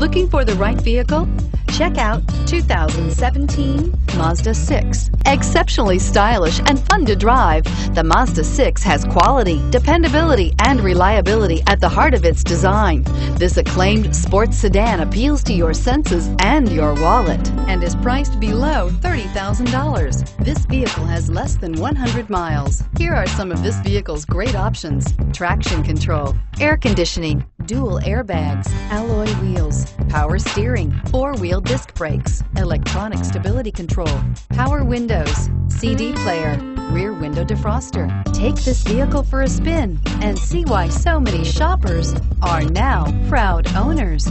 Looking for the right vehicle? Check out 2017 Mazda 6. Exceptionally stylish and fun to drive, the Mazda 6 has quality, dependability, and reliability at the heart of its design. This acclaimed sports sedan appeals to your senses and your wallet and is priced below $30,000. This vehicle has less than 100 miles. Here are some of this vehicle's great options. Traction control, air conditioning, dual airbags, alloy wheels, power steering, four-wheel disc brakes, electronic stability control, power windows, CD player, rear window defroster. Take this vehicle for a spin and see why so many shoppers are now proud owners.